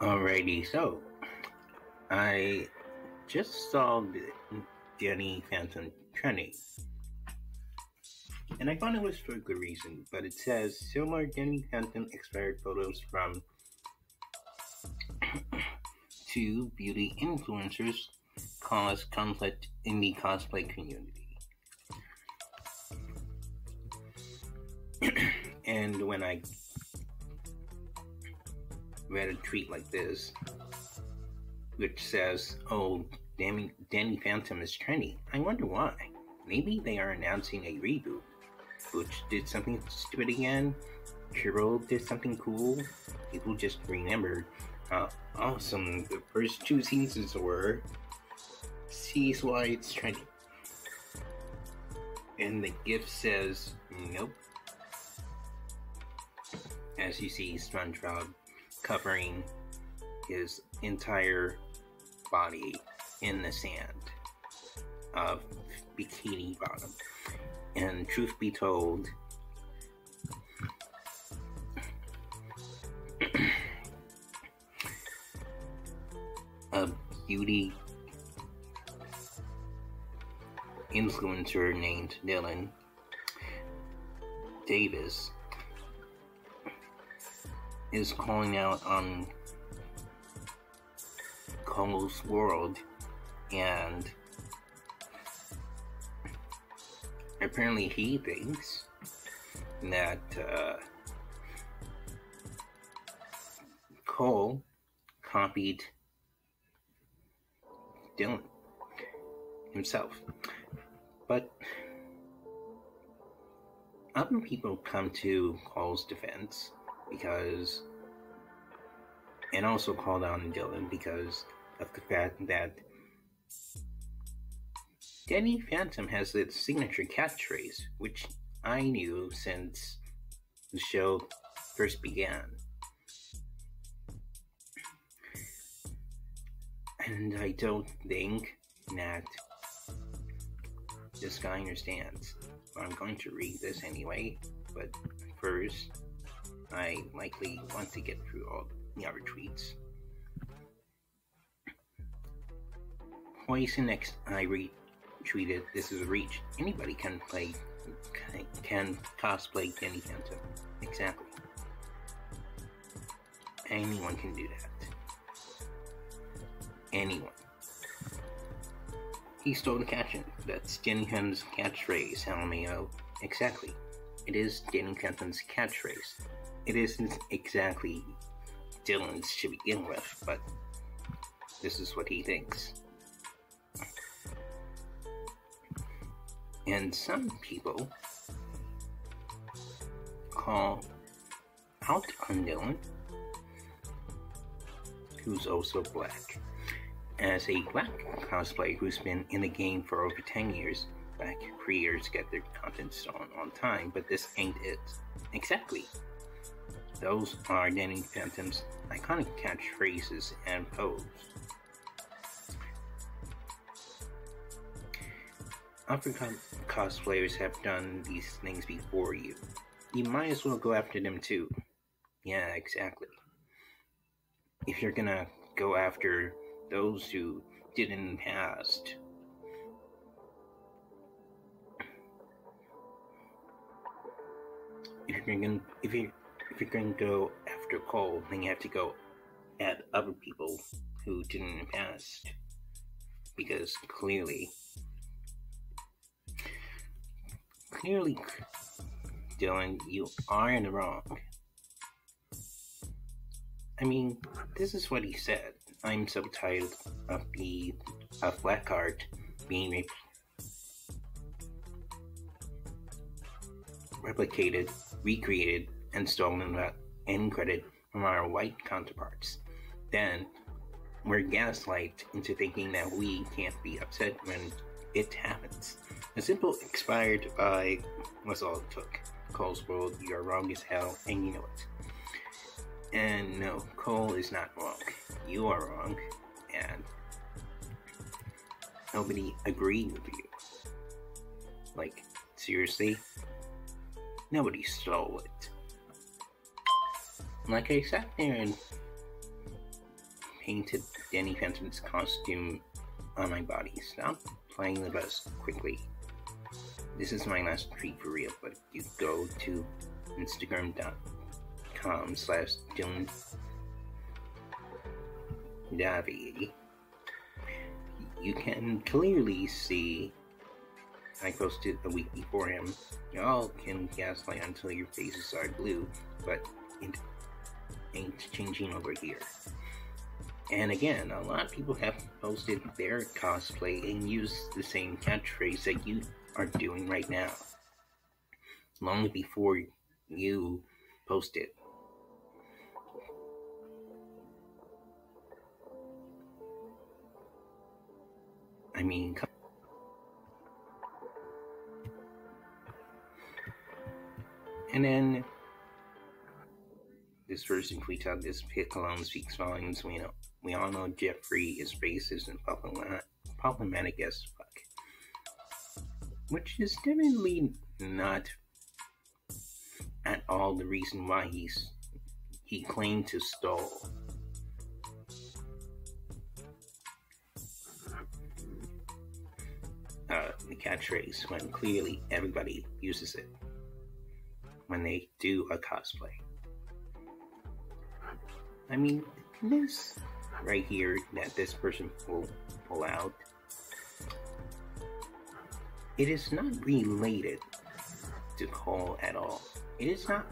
Alrighty, so I just saw the Danny Phantom trending. And I thought it was for a good reason, but it says similar Danny Phantom expired photos from two beauty influencers cause conflict in the cosplay community. and when I read a tweet like this, which says, "Oh, Danny, Danny Phantom is trendy." I wonder why. Maybe they are announcing a reboot. Butch did something stupid again. Kiro did something cool. People just remembered how awesome the first two seasons were. Sees why it's trendy. And the gift says, "Nope." As you see, SpongeBob covering his entire body in the sand of Bikini Bottom. And truth be told, a beauty influencer named Dylan Davis is calling out on CohlsWorld and apparently he thinks that uh, Cole copied Dylan himself. But other people come to Cole's defense because, and also called on Dylan because of the fact that Danny Phantom has its signature catchphrase, which I knew since the show first began. And I don't think that this guy understands. I'm going to read this anyway, but first, I likely want to get through all the other tweets. Poison X I retweeted this is a reach. Anybody can play can cosplay Danny Phantom. Exactly. Anyone can do that. Anyone. He stole the caption. That's Danny Phantom's catchphrase, LMAO. Exactly. It is Danny Phantom's catchphrase it isn't exactly Dylan's to begin with, but this is what he thinks. And some people call out on Dylan, who's also black. As a black cosplayer who's been in the game for over 10 years, black creators get their content stolen on time, but this ain't it. Exactly. Those are Danny Phantom's iconic catchphrases and pose. Other cosplayers have done these things before you. You might as well go after them too. Yeah, exactly. If you're gonna go after those who did in the past, if you're gonna if you if you're going to go after Cole, then you have to go at other people who didn't in the past. Because clearly, clearly, Dylan, you are in the wrong. I mean, this is what he said. I'm so tired of the of black art being re- replicated, recreated, and stolen any credit from our white counterparts. Then we're gaslighted into thinking that we can't be upset when it happens. A simple expired by was all it took. CohlsWorld, you're wrong as hell, and you know it. And no, Cole is not wrong. You are wrong, and nobody agreed with you. Like, seriously? Nobody stole it like I sat there and painted Danny Phantom's costume on my body. Stop playing the bus quickly. This is my last treat for real, but you go to Instagram.com slash Dylan Davii. You can clearly see I posted a week before him. Y'all can gaslight until your faces are blue, but it ain't changing over here. And again, a lot of people have posted their cosplay and used the same catchphrase that you are doing right now. Long before you post it. I mean, and then this person tweets out this pic alone speaks volumes. We know we all know Jeffrey is racist and problematic, problematic as fuck, which is definitely not at all the reason why he's he claimed to stole. Uh, the catchphrase when clearly everybody uses it when they do a cosplay. I mean, this right here that this person will pull out, it is not related to Cole at all. It is not.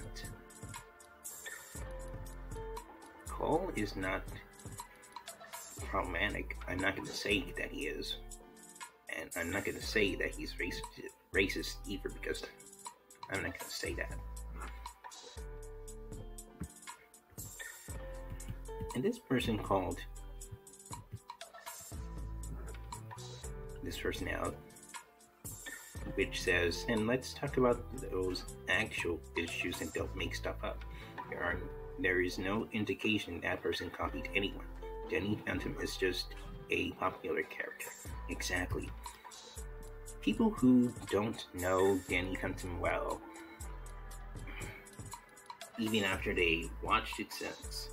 Cole is not problematic. I'm not going to say that he is. And I'm not going to say that he's racist, racist either because I'm not going to say that. And this person called this person out, which says, and let's talk about those actual issues and don't make stuff up. There are there is no indication that person copied anyone. Danny Phantom is just a popular character. Exactly. People who don't know Danny Phantom well, even after they watched it since,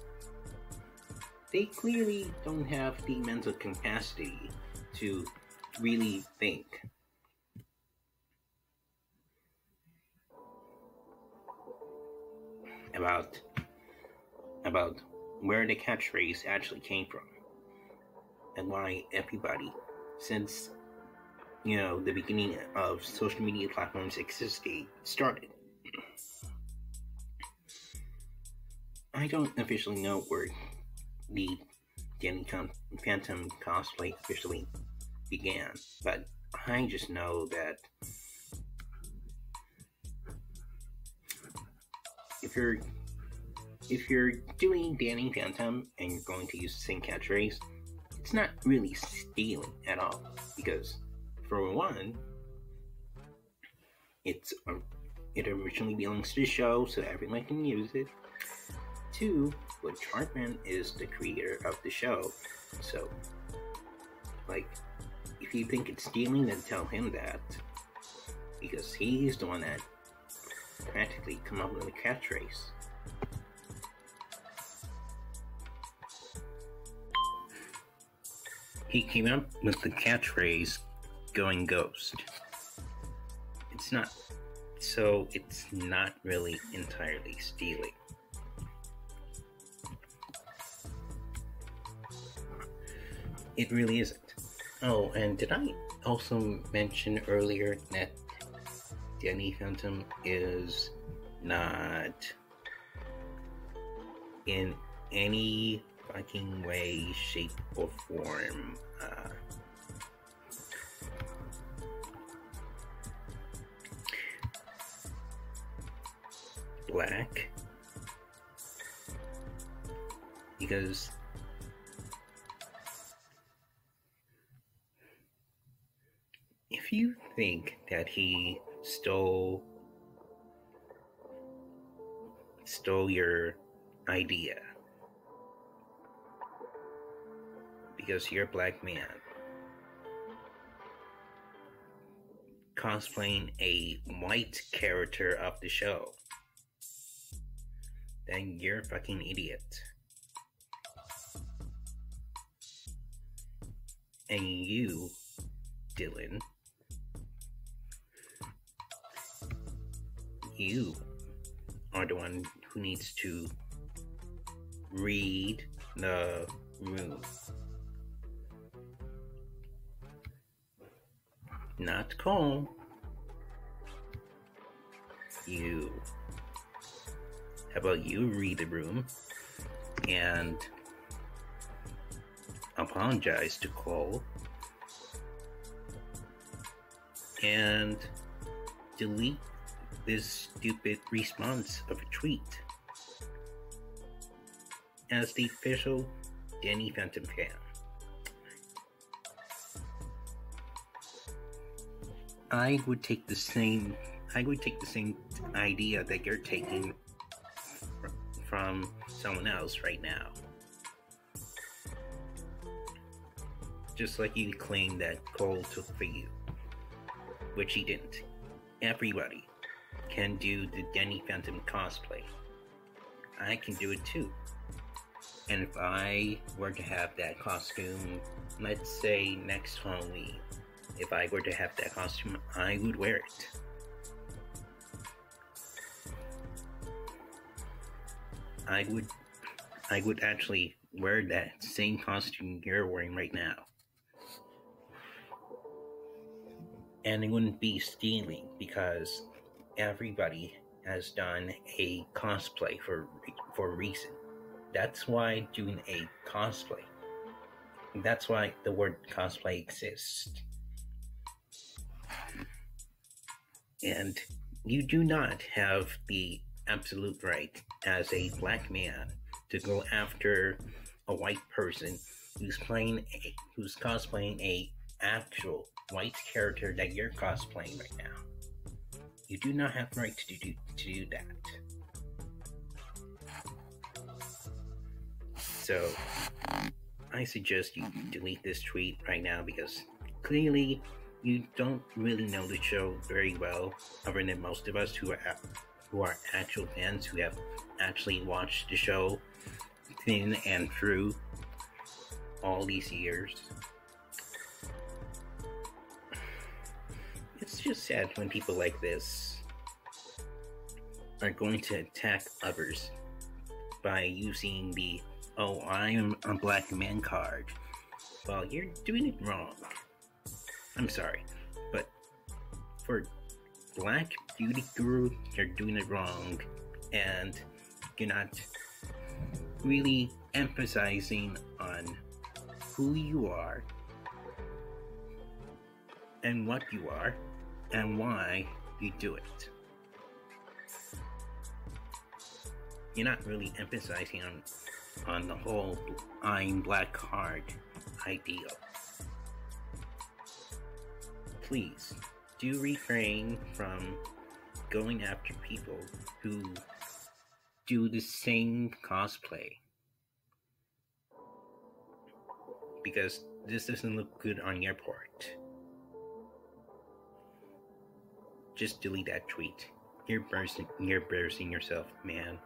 they clearly don't have the mental capacity to really think. About about where the catchphrase actually came from and why everybody since you know the beginning of social media platforms existed started i don't officially know where the Phantom cosplay officially began, but I just know that if you're if you're doing Danny Phantom and you're going to use the same catchphrase, it's not really stealing at all because for one, it's um, it originally belongs to the show, so everyone can use it. Two, Butch Hartman is the creator of the show, so like if you think it's stealing, then tell him that because he's the one that practically come up with a catchphrase. He came up with the catchphrase "Going Ghost." It's not, so it's not really entirely stealing. It really isn't. Oh, and did I also mention earlier that Danny Phantom is not in any fucking way, shape, or form uh, black because if you think that he stole stole your idea because you're a black man cosplaying a white character of the show then you're a fucking idiot. And you, Dylan, you are the one who needs to read the room. Not Cole. You. How about you read the room and apologize to Cole and delete this stupid response of a tweet as the official Danny Phantom fan. I would take the same I would take the same idea that you're taking from someone else right now. Just like you claimed that Cole took for you, which he didn't. Everybody can do the Danny Phantom cosplay. I can do it too. And if I were to have that costume, let's say next Halloween, if I were to have that costume, I would wear it. I would I would actually wear that same costume you're wearing right now. And it wouldn't be stealing because everybody has done a cosplay for for a reason. That's why doing a cosplay. That's why the word cosplay exists. And you do not have the absolute right as a black man to go after a white person who's playing a, who's cosplaying a actual white character that you're cosplaying right now. You do not have the right to do to do that. So I suggest you delete this tweet right now because clearly you don't really know the show very well, other than most of us who are who are actual fans who have actually watched the show thin and through all these years. It's just sad when people like this are going to attack others by using the oh, I'm a black man card. Well, you're doing it wrong. I'm sorry, but for Black Beauty Guru, you're doing it wrong, and you're not really emphasizing on who you are and what you are and why you do it. You're not really emphasizing on on the whole I'm black card ideal. Please do refrain from going after people who do the same cosplay. Because this doesn't look good on your part. Just delete that tweet. You're embarrassing, you're embarrassing yourself, man.